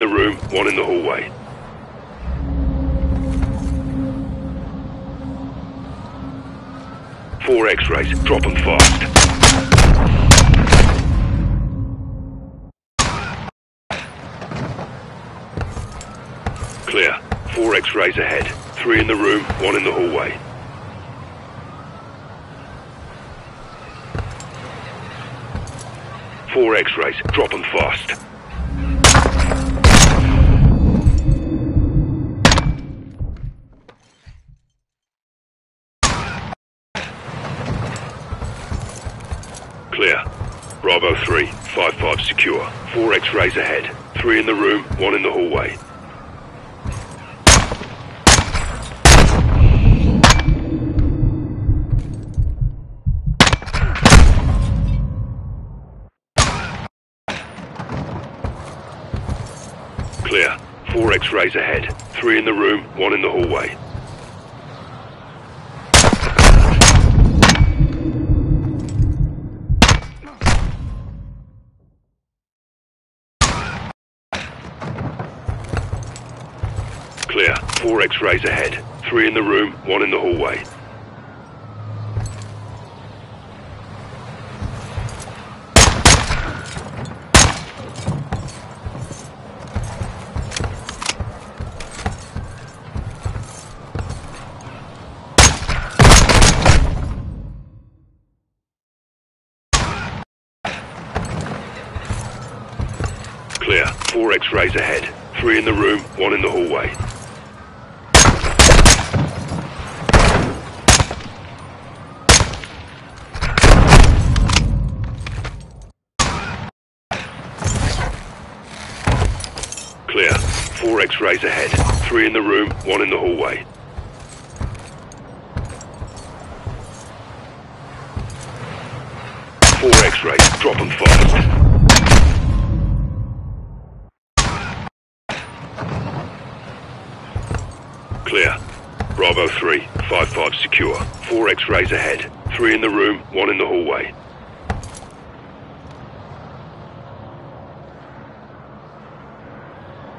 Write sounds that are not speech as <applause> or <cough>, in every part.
the room, one in the hallway. Four X-rays. Drop them fast. Clear. Four X-rays ahead. Three in the room, one in the hallway. Four X-rays. Drop them fast. Clear. Bravo 3, 5-5 secure. Ahead. Three in the room, one in the hallway. Clear. Four X-rays ahead. Three in the room, one in the hallway. X-rays ahead. Three in the room, one in the hallway. Clear. Four X-rays ahead. Three in the room, one in the hallway. Clear. Four X-rays ahead. Three in the room, one in the hallway. Four X-rays. Drop them fast. Clear. Bravo 3, 5-5 secure. Four X-rays ahead. Three in the room, one in the hallway.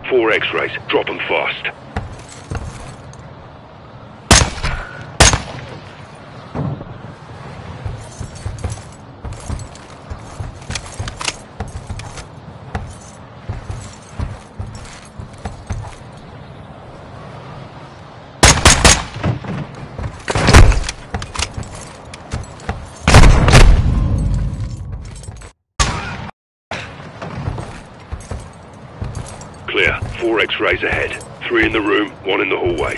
Four X-rays. Drop them fast. Clear. Four X-rays ahead. Three in the room, one in the hallway.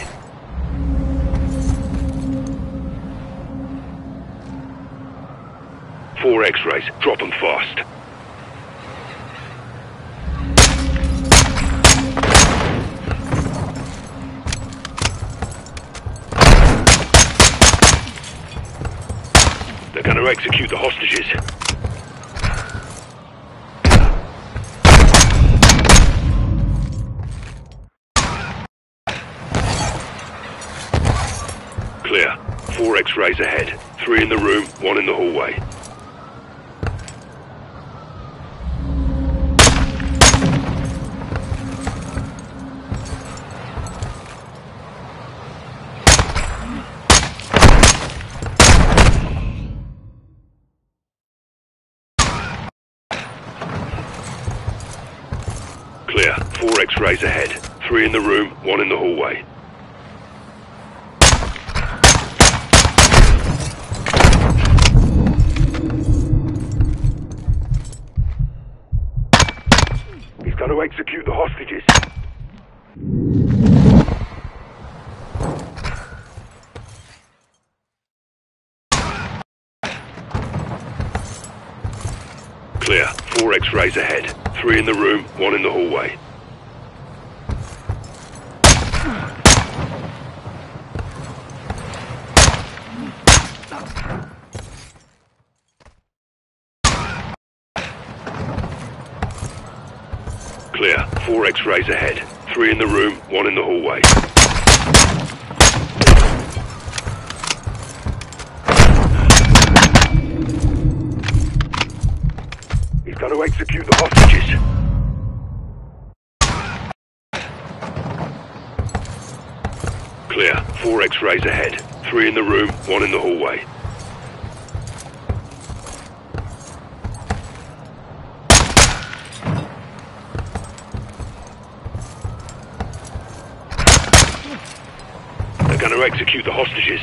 Four X-rays. Drop them fast. They're to execute the hostages. Ahead. Three in the room, one in the hallway. Clear. Four X-rays ahead. Three in the room, one in the hallway. Execute the hostages. Clear. Four X-rays ahead. Three in the room, one in the hallway. rays ahead. Three in the room, one in the hallway. He's got to execute the hostages. Clear. Four X-rays ahead. Three in the room, one in the hallway. Execute the hostages.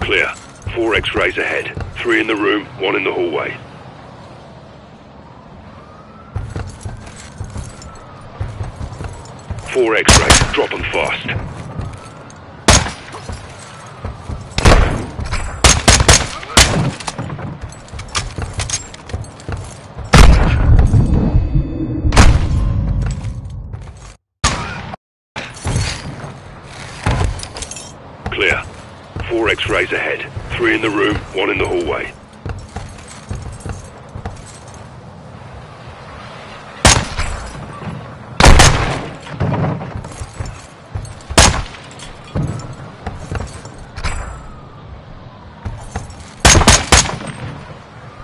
Clear. Four X-rays ahead. Three in the room, one in the hallway. Four X-rays. Drop them fast. X-rays ahead. Three in the room, one in the hallway.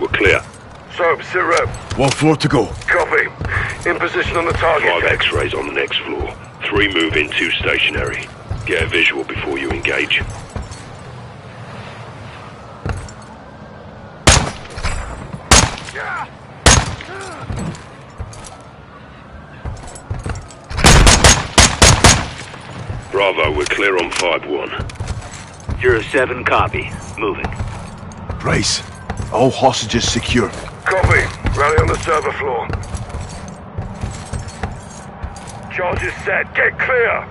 We're clear. Soap, sit rep. One floor to go. Copy. In position on the target. Five X-rays on the next floor. Three move in, two stationary. Get a visual before you engage. Bravo, we're clear on 5-1. Zero seven copy. Moving. Price. All hostages secure. Copy. Rally on the server floor. Charges set. Get clear.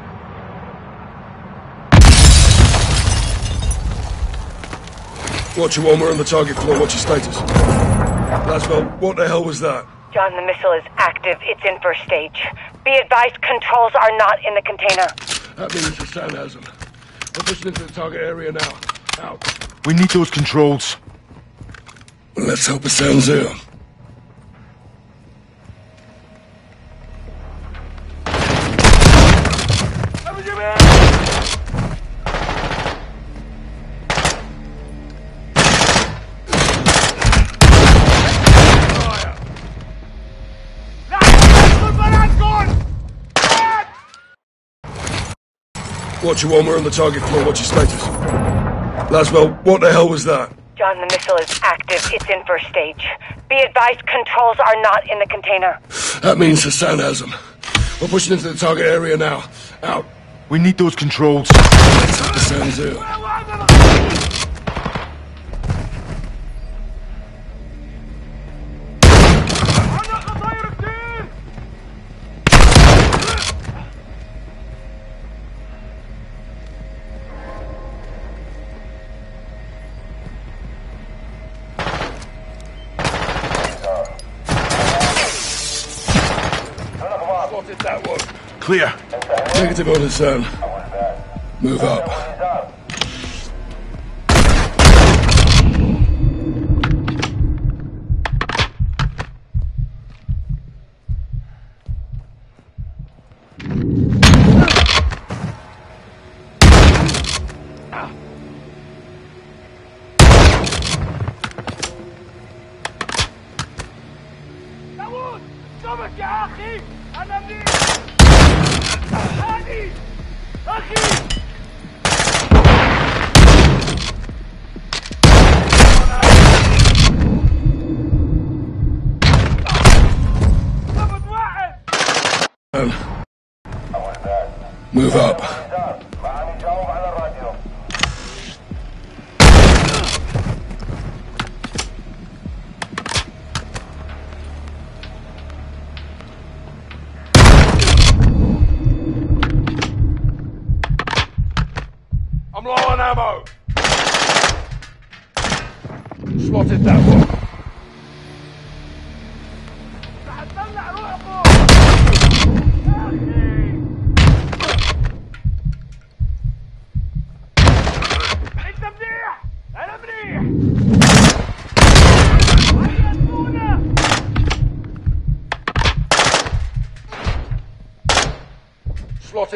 Watcher one, we're on the target floor. What's your status? Laswell, what the hell was that? John, the missile is active. It's in first stage. Be advised, controls are not in the container. That means Hassan has them. We're pushing into the target area now. Out. We need those controls. Let's hope it sounds here. Watcher one, we're on the target floor. What's your status? Laswell, what the hell was that? John, the missile is active. It's in first stage. Be advised, controls are not in the container. That means Hassan has them. We're pushing into the target area now. Out. We need those controls. Let's hope it sounds here. Clear. Negative on Hassan. Move up.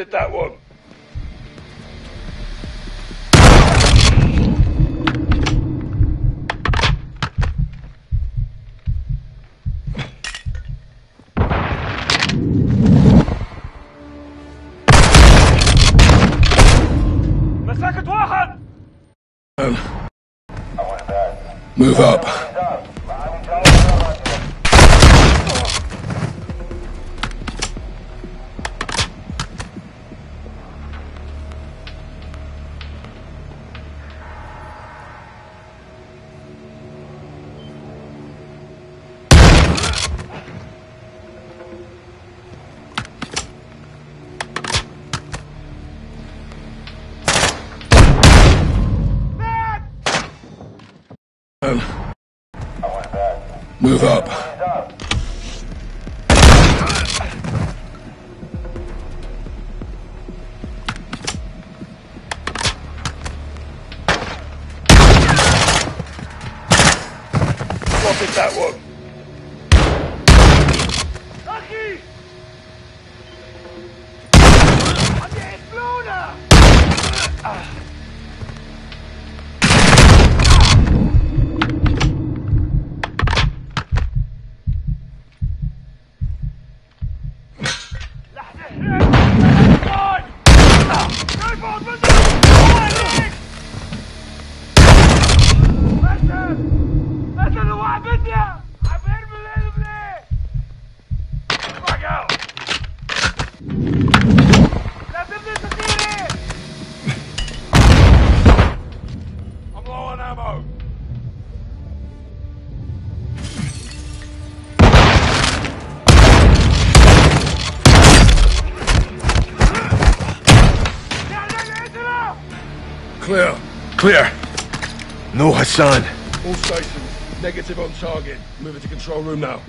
at that one. Move up. Ah. All stations, negative on target. Move it to control room now.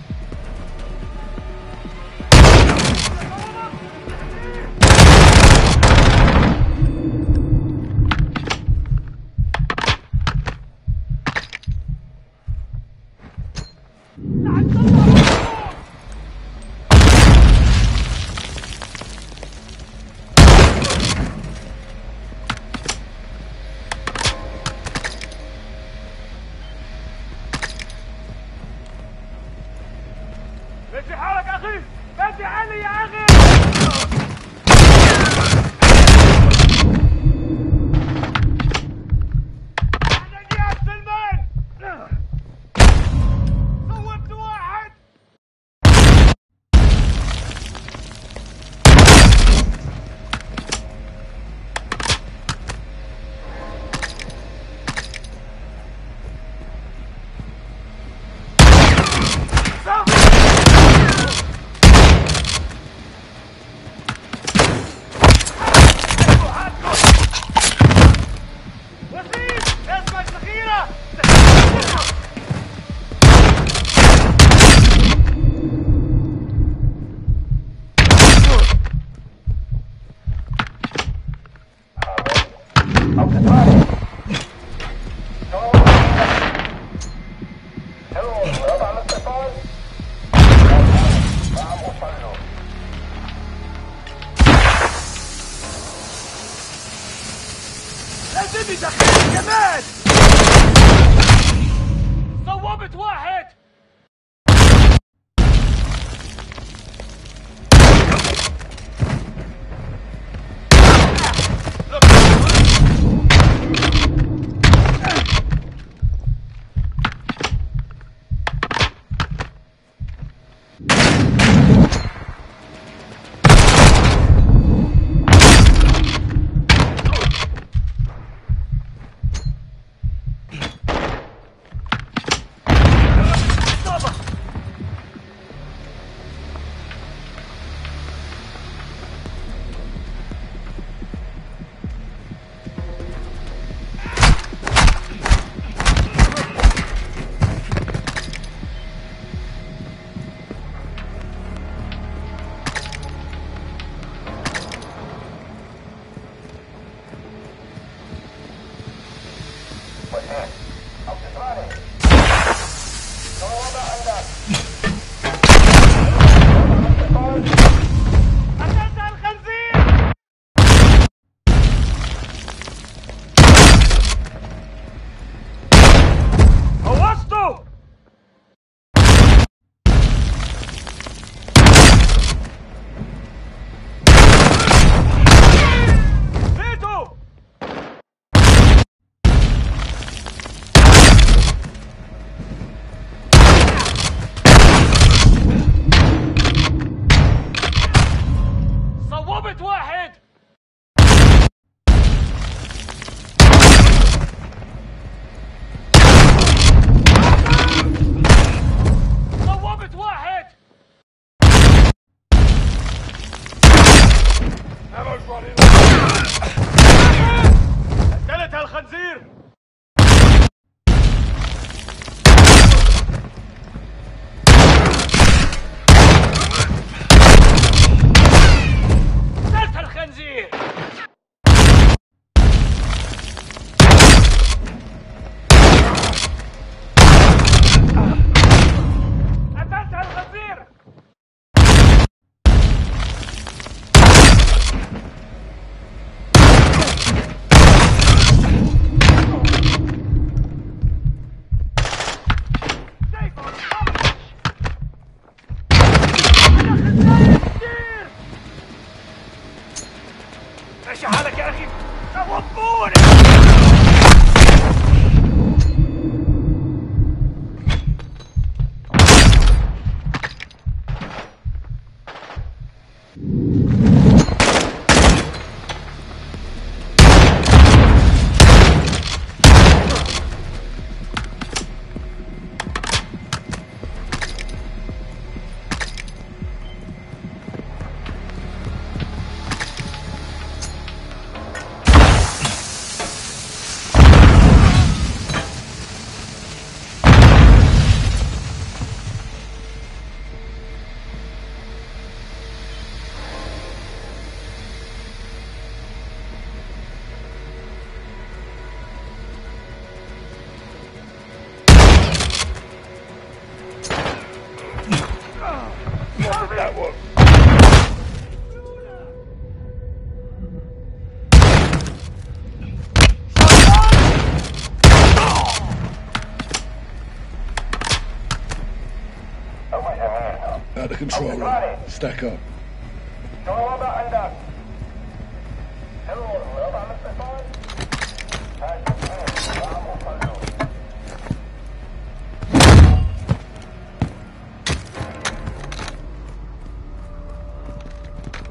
Stack up.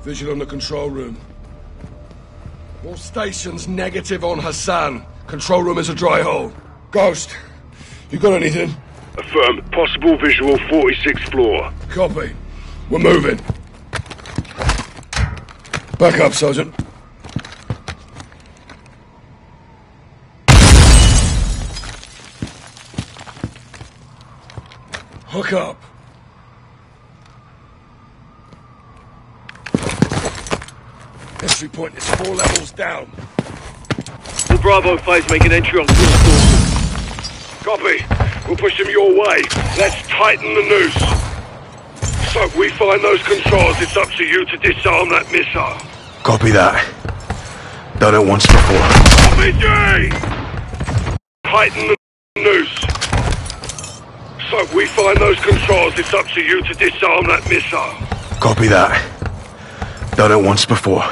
Visual on the control room. All stations negative on Hassan. Control room is a dry hole. Ghost, you got anything? Affirm. Possible visual 46th floor. Copy. We're moving. Back up, Sergeant. Hook up. Entry point is four levels down. All Bravo 5's an entry on. Copy. We'll push them your way. Let's tighten the noose. So we find those controls. It's up to you to disarm that missile. Copy that. Done it once before. RPG! Tighten the noose. So we find those controls. It's up to you to disarm that missile. Copy that. Done it once before.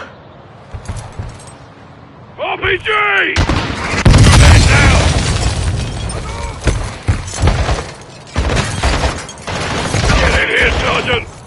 RPG! Get here, Sergeant!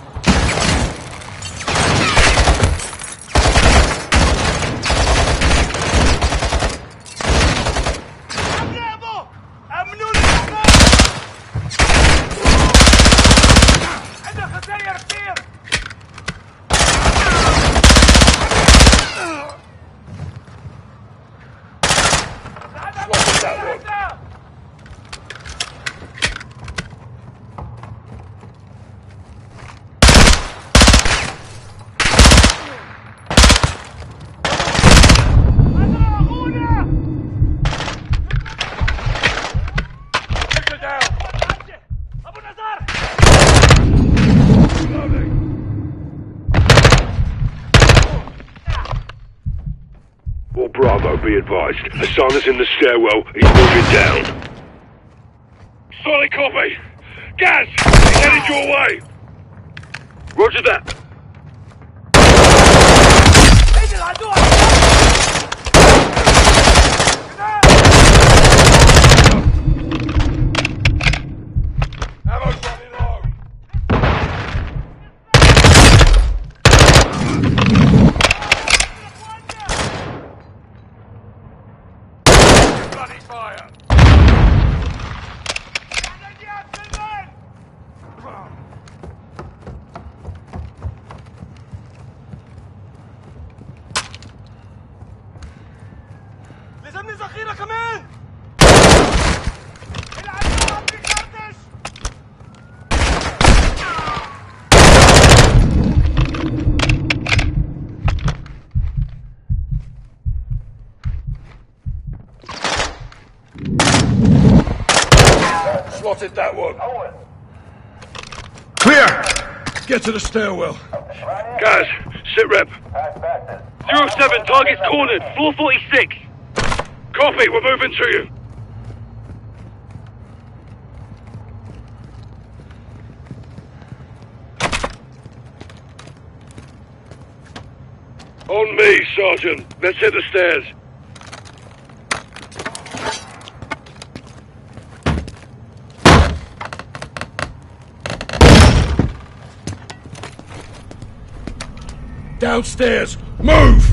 Advised. Hassan is in the stairwell. He's moving down. Solid copy. Gaz, he's headed your way. Roger that. To the stairwell. Guys, sit rep. Zero 07, target's cornered. Floor 46. Copy, we're moving to you. On me, Sergeant. Let's hit the stairs. Downstairs. Move!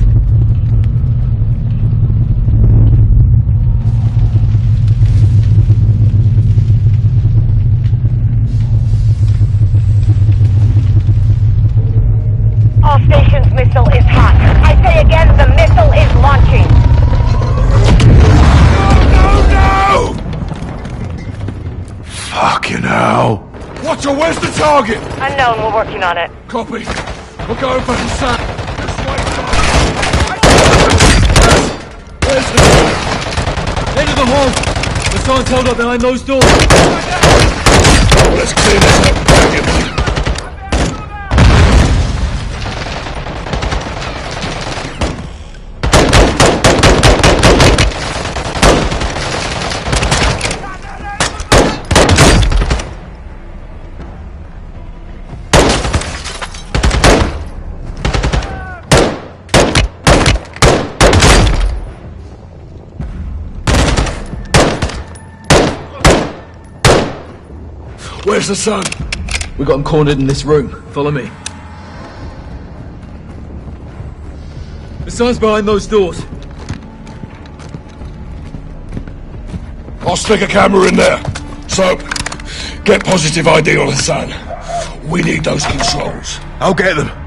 All stations missile is hot. I say again, the missile is launching. No, Fucking hell. no! Watcher, where's the target? Unknown, we're working on it. Copy. We're going for Hassan. This way, Sergeant. Where's the... End of the hall! Sign's held up behind those doors! Let's clear this up. The sun? We got him cornered in this room. Follow me. The Hassan's behind those doors. I'll stick a camera in there. So, get positive ID on Hassan. We need those controls. I'll get them.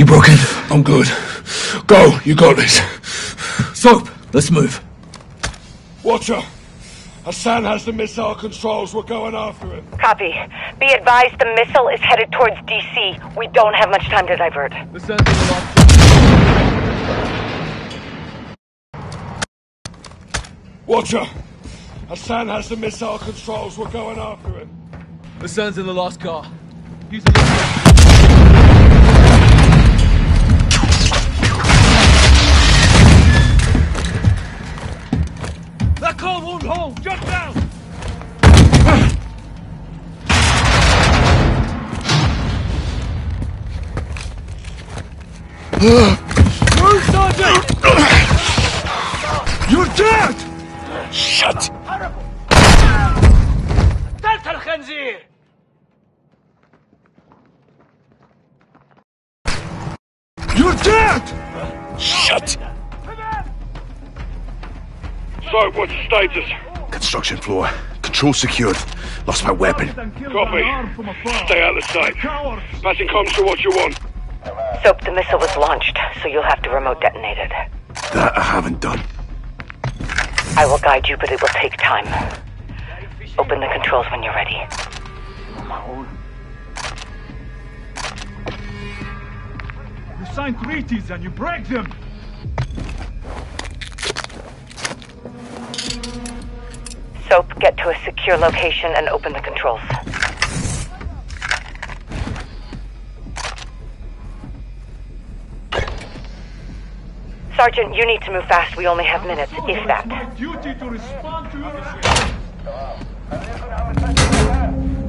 You broken? I'm good. Go, you got this. Soap! Let's move. Watcher, Hassan has the missile controls. We're going after him. Copy. Be advised the missile is headed towards DC. We don't have much time to divert. The Hassan's in the last... Watcher, Hassan has the missile controls. We're going after him. The Hassan's in the last car. Use the... That car won't hold! Jump down! Move, Sergeant! You're dead! Shut! قتلت الخنزير! You're dead! Shut! So, what's the status? Construction floor. Control secured. Lost my weapon. Copy. Stay out of sight. Passing comms to Watcher One. Soap, the missile was launched, so you'll have to remote detonate it. That I haven't done. I will guide you, but it will take time. Open the controls when you're ready. You sign treaties and you break them! Soap, get to a secure location and open the controls. Sergeant, you need to move fast. We only have minutes, if that.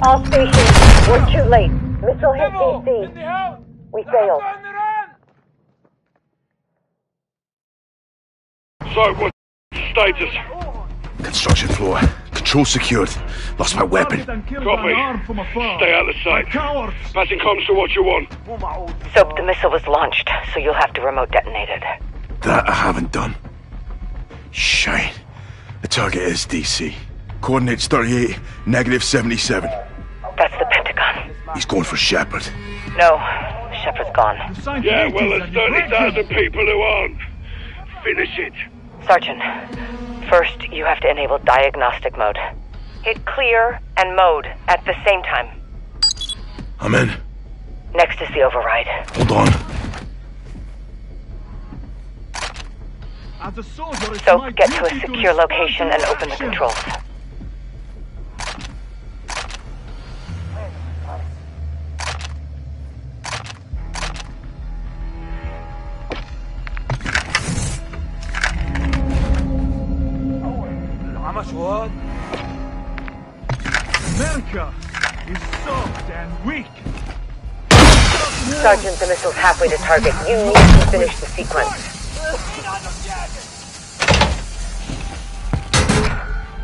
All stations, we're too late. Missile hit DC. We failed. So, what? status? Construction floor. Control Control secured. Lost my weapon. Copy. Stay out of sight. Passing comms to Watcher One. Soap, the missile was launched, so you'll have to remote detonate it. That I haven't done. Shite. The target is DC. Coordinates 38, negative 77. That's the Pentagon. He's going for Shepherd. No, Shepherd's gone. Yeah, well, there's 30,000 people who aren't. Finish it. Sergeant, first you have to enable diagnostic mode. Hit clear and mode at the same time. I'm in. Next is the override. Hold on. As a soldier, it's Soap, my get to a secure location and open the actions. controls. Halfway to target. You need to finish the sequence.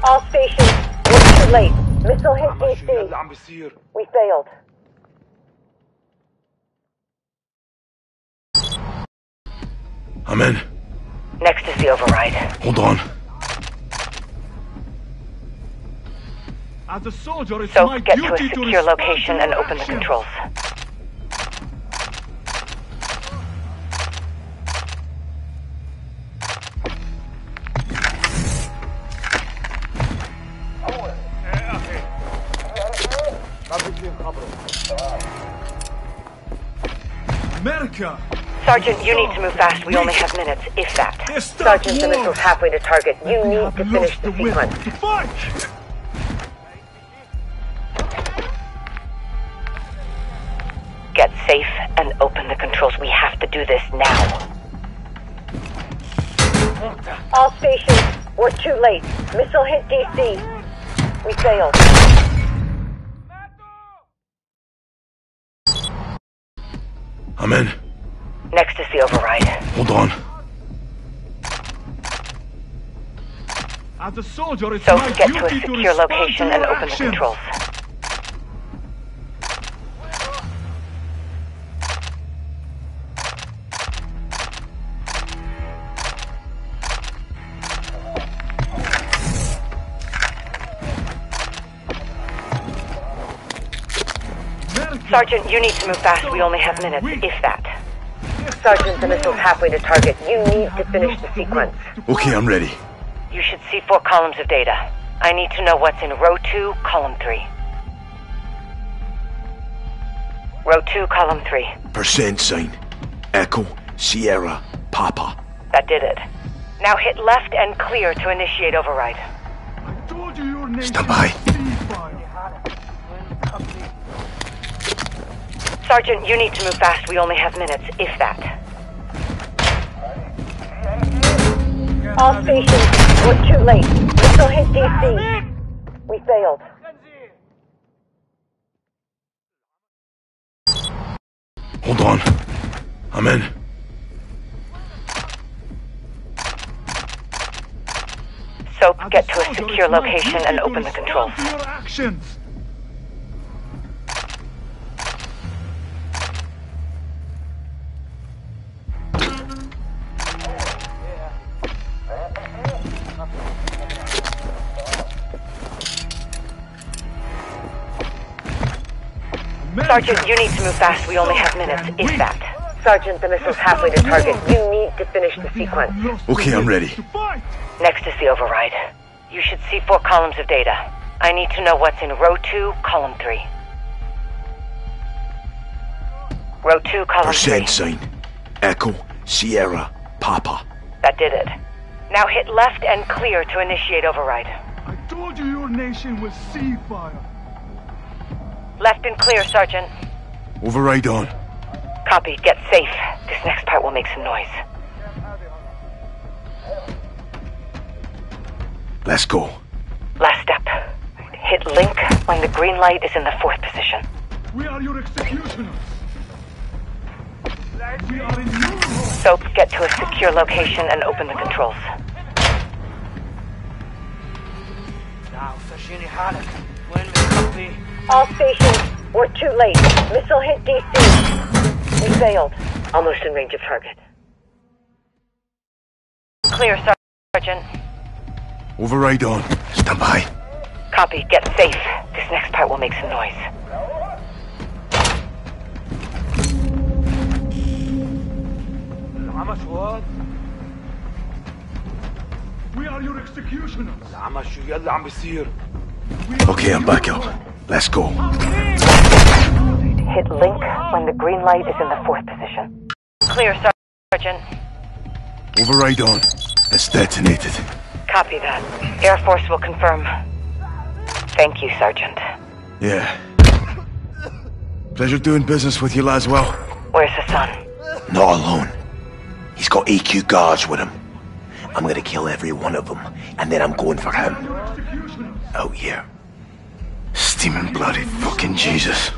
All stations, we're too late. Missile hit DC. We failed. I'm in. Next is the override. Hold on. As a soldier, it's my Soap, get to duty a secure respond location to and open the controls. America, Sergeant, you need to move fast. We only have minutes, if that. Stop Sergeant, the war. missile's halfway to target. You need to finish the the sequence. fight. Get safe and open the controls. We have to do this now. All stations, we're too late. Missile hit DC. We failed. I'm in. Next is the override. Hold on. As a soldier, it's So my get duty to a secure respond location and your open the controls. Sergeant, you need to move fast. We only have minutes, if that. Sergeant, the missile's halfway to target. You need to finish the sequence. Okay, I'm ready. You should see four columns of data. I need to know what's in row two, column three. Row two, column three. Percent sign. Echo, Sierra, Papa. That did it. Now hit left and clear to initiate override. I told you your nation Stand by. is ceasefire. Sergeant, you need to move fast. We only have minutes, if that. All stations, we're too late. Missile hit DC. We failed. Hold on. I'm in. Soap, get to a secure location and open the respond controls. Sergeant, you need to move fast. We only have minutes, if that. Sergeant, the missile's halfway to target. You need to finish the sequence. Okay, I'm ready. Next is the override. You should see four columns of data. I need to know what's in row two, column three. Row two, column Percent three. sign. Echo, Sierra, Papa. That did it. Now hit left and clear to initiate override. I told you your nation was sea fire. Left and clear, Sergeant. Override on. Copy. Get safe. This next part will make some noise. Let's go. Last step. Hit link when the green light is in the fourth position. We are your executioners. We are in your Soap, get to a secure location and open the controls. Now, Sashini Halleck, when will be? All stations, we're too late. Missile hit DC. We failed. Almost in range of target. Clear, Sergeant. Override on. Stand by. Copy. Get safe. This next part will make some noise. العمى شواد We are your executioners. العمى شو يلا عم بيصير Okay, I'm back up. Let's go. Hit link when the green light is in the fourth position. Clear, Sergeant. Override on. It's detonated. Copy that. Air Force will confirm. Thank you, Sergeant. Yeah. Pleasure doing business with you, Laswell. Where's the son? Not alone. He's got AQ guards with him. I'm gonna kill every one of them, and then I'm going for him. Oh, out here. Steaming bloody fucking Jesus.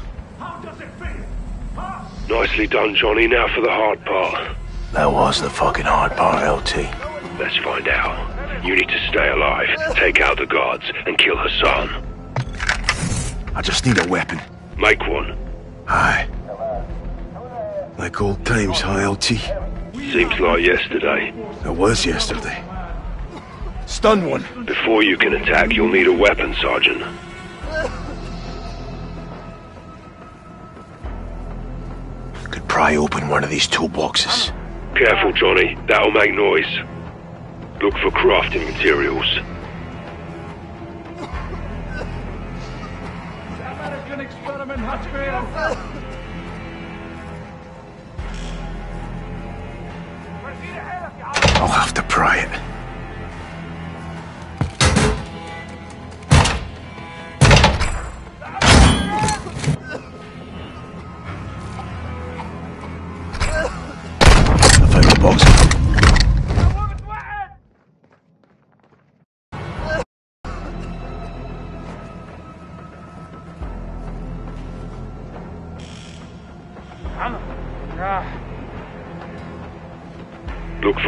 Nicely done, Johnny. Now for the hard part. That was the fucking hard part, LT. Let's find out. You need to stay alive, take out the guards, and kill Hassan. I just need a weapon. Make one. Aye. Like old times, huh, LT? Seems like yesterday. It was yesterday stunned one. Before you can attack, you'll need a weapon, Sergeant. Could pry open one of these toolboxes. Careful, Johnny. That'll make noise. Look for crafting materials. Experiment. I'll have to pry it.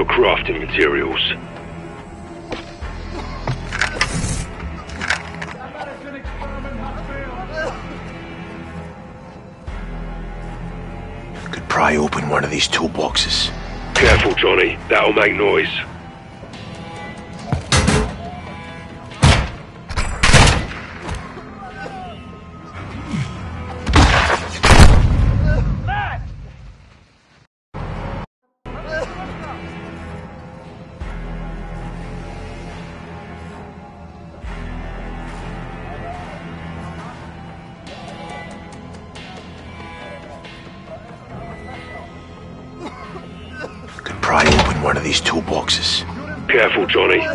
For crafting materials. American experiment has failed Could pry open one of these toolboxes. Careful, Johnny. That'll make noise.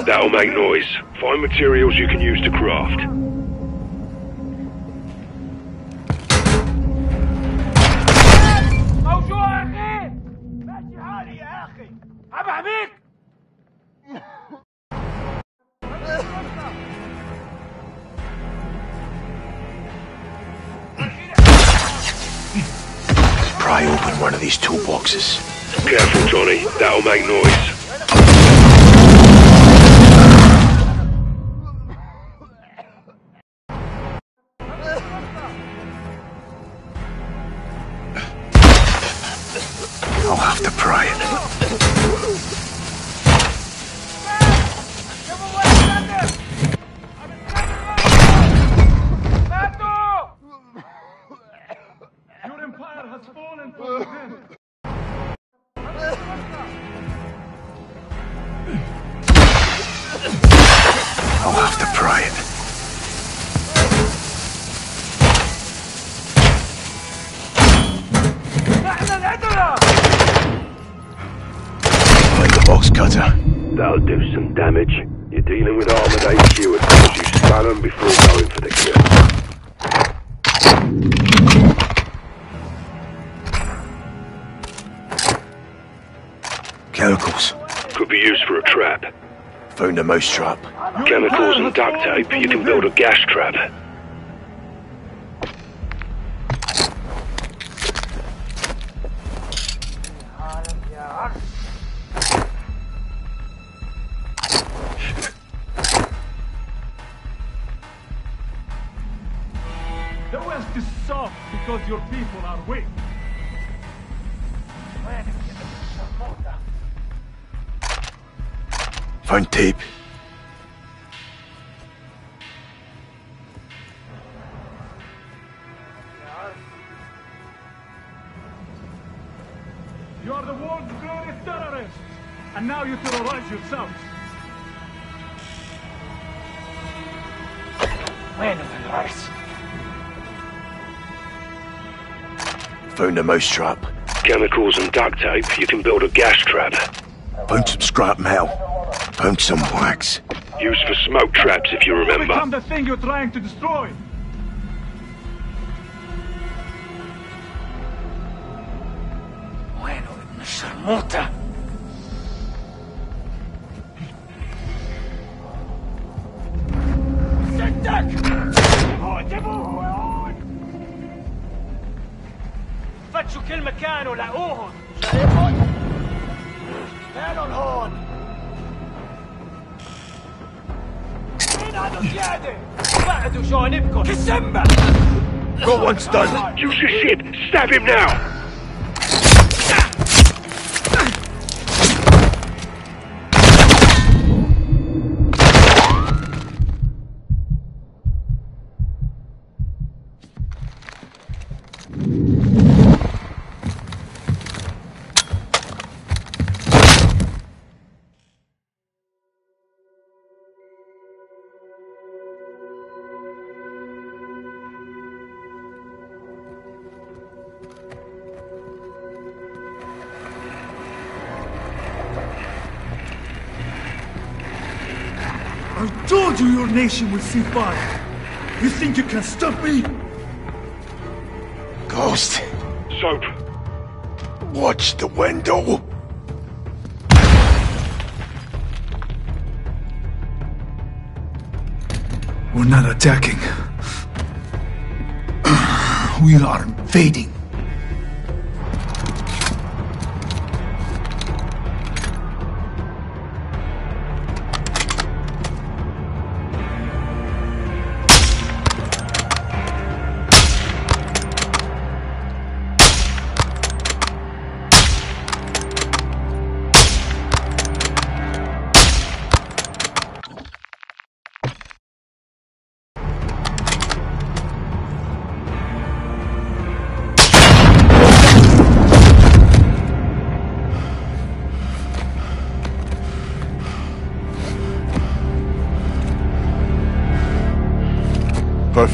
That'll make noise. Find materials you can use to craft. Damage. You're dealing with armored AQ you stun them before going for the kill. Chemicals. Could be used for a trap. Found a mousetrap. Chemicals and duct tape. You can build a gas trap. You are the world's greatest terrorists, and now you terrorize yourselves. Found a mousetrap. Chemicals and duct tape, you can build a gas trap. Found some scrap metal. Found some wax. Used for smoke traps, if you Will remember. become the thing you're trying to destroy. فتشوا كل مكان ولاقوهم شايفهم؟ هون مين هذا زيادة؟ بعدوا جوانبكم كسمة done. Use your shit! Stab him now! Told you your nation will see fire. You think you can stop me? Ghost. Soap, Watch the window. We're not attacking. <clears throat> We are invading.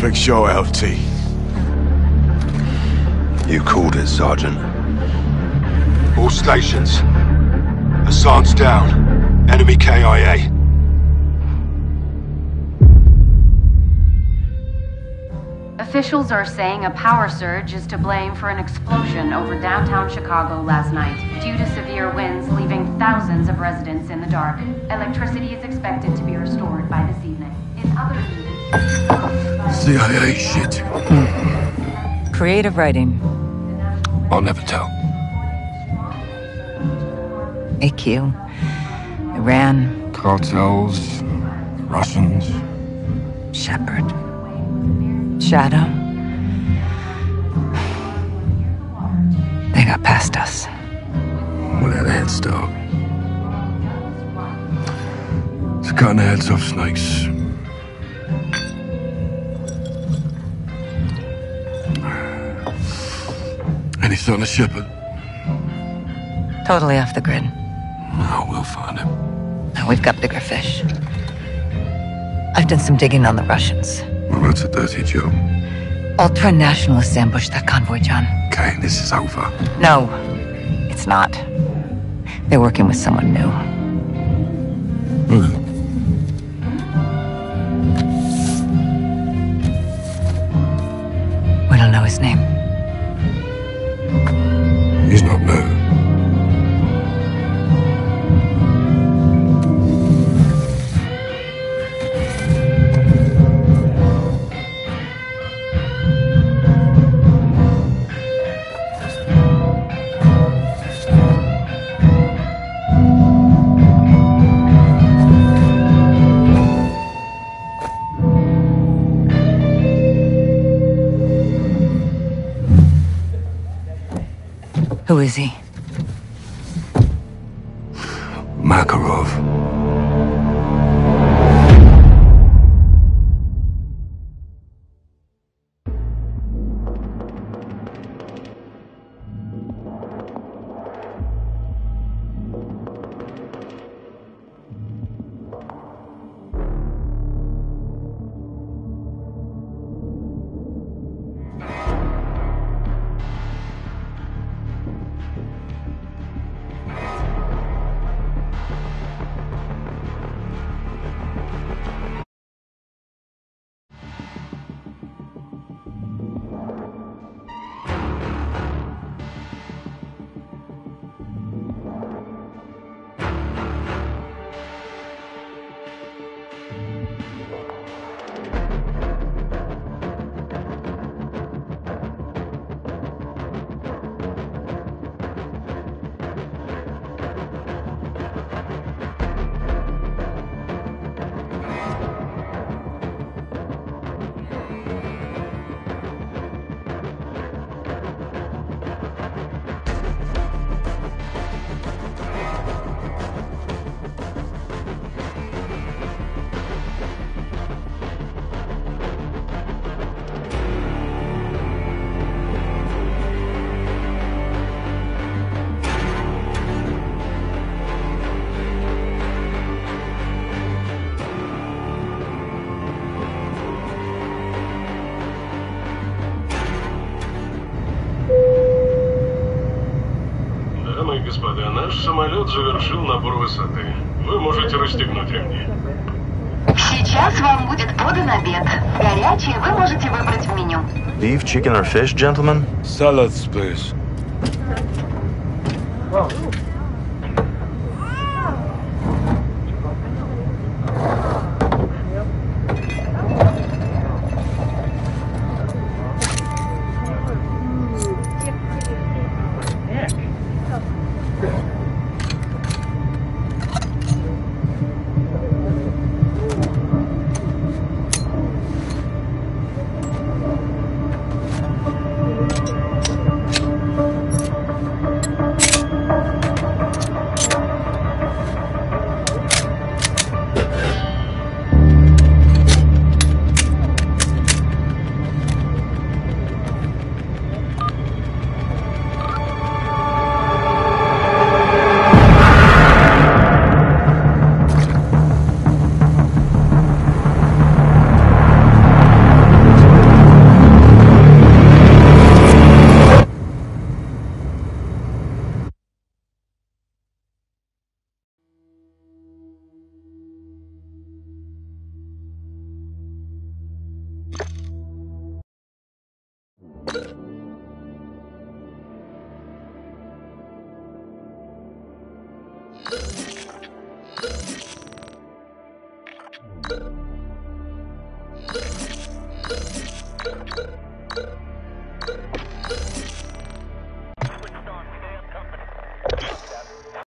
Perfect show, LT. You called it, Sergeant. All stations. Hassan's down. Enemy KIA. Officials are saying a power surge is to blame for an explosion over downtown Chicago last night, due to severe winds leaving thousands of residents in the dark. Electricity is expected to be restored by this evening. In other news, CIA shit. Creative writing. I'll never tell. AQ. Iran. Cartels. Russians. Shepherd. Shadow. They got past us. We had a head start. It's the heads off snakes. Any son of Shepherd? Totally off the grid. No, we'll find him. Now we've got bigger fish. I've done some digging on the Russians. Well, that's a dirty job. Ultra nationalists ambushed that convoy, John. Okay, this is over. No, it's not. They're working with someone new. Hmm. We don't know his name. He's not new. Is he? Наш самолет завершил набор высоты. Вы можете расстегнуть ремни. Сейчас вам будет подан обед. Горячий вы можете выбрать в меню. Beef, chicken, or fish, gentlemen? Salads, please.